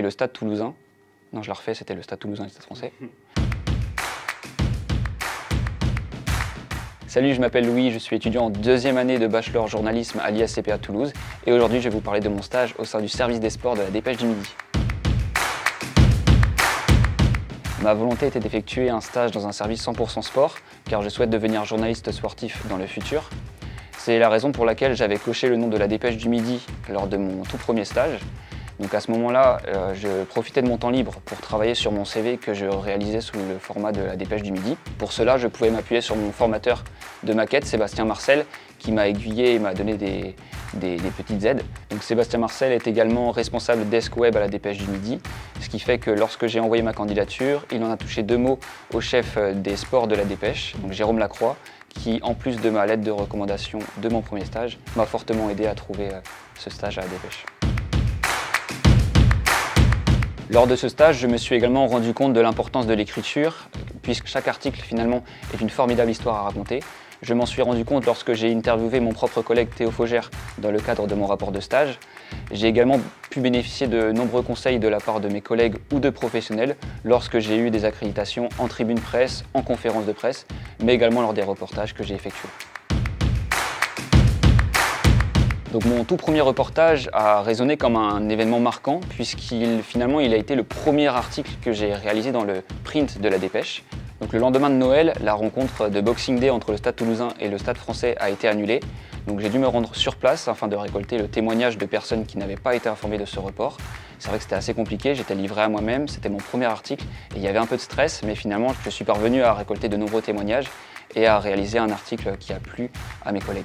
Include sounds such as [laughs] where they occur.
Et le Stade toulousain, non je la refais, c'était le Stade toulousain et le Stade français. [laughs] Salut, je m'appelle Louis, je suis étudiant en deuxième année de bachelor journalisme à l'ISCP à Toulouse et aujourd'hui je vais vous parler de mon stage au sein du service des sports de la Dépêche du Midi. Ma volonté était d'effectuer un stage dans un service 100% sport car je souhaite devenir journaliste sportif dans le futur. C'est la raison pour laquelle j'avais coché le nom de la Dépêche du Midi lors de mon tout premier stage donc à ce moment-là, euh, je profitais de mon temps libre pour travailler sur mon CV que je réalisais sous le format de la dépêche du midi. Pour cela, je pouvais m'appuyer sur mon formateur de maquette, Sébastien Marcel, qui m'a aiguillé et m'a donné des, petites aides. Donc Sébastien Marcel est également responsable desk web à la dépêche du midi, ce qui fait que lorsque j'ai envoyé ma candidature, il en a touché deux mots au chef des sports de la dépêche, donc Jérôme Lacroix, qui, en plus de ma lettre de recommandation de mon premier stage, m'a fortement aidé à trouver euh, ce stage à la dépêche. Lors de ce stage, je me suis également rendu compte de l'importance de l'écriture, puisque chaque article finalement est une formidable histoire à raconter. Je m'en suis rendu compte lorsque j'ai interviewé mon propre collègue Théo Faugère dans le cadre de mon rapport de stage. J'ai également pu bénéficier de nombreux conseils de la part de mes collègues ou de professionnels lorsque j'ai eu des accréditations en tribune presse, en conférence de presse, mais également lors des reportages que j'ai effectués. Donc mon tout premier reportage a résonné comme un événement marquant puisqu'il finalement il a été le premier article que j'ai réalisé dans le print de la dépêche. Donc le lendemain de Noël, la rencontre de Boxing Day entre le Stade toulousain et le Stade français a été annulée. Donc j'ai dû me rendre sur place afin de récolter le témoignage de personnes qui n'avaient pas été informées de ce report. C'est vrai que c'était assez compliqué, j'étais livré à moi-même, c'était mon premier article et il y avait un peu de stress, mais finalement je suis parvenu à récolter de nombreux témoignages et à réaliser un article qui a plu à mes collègues.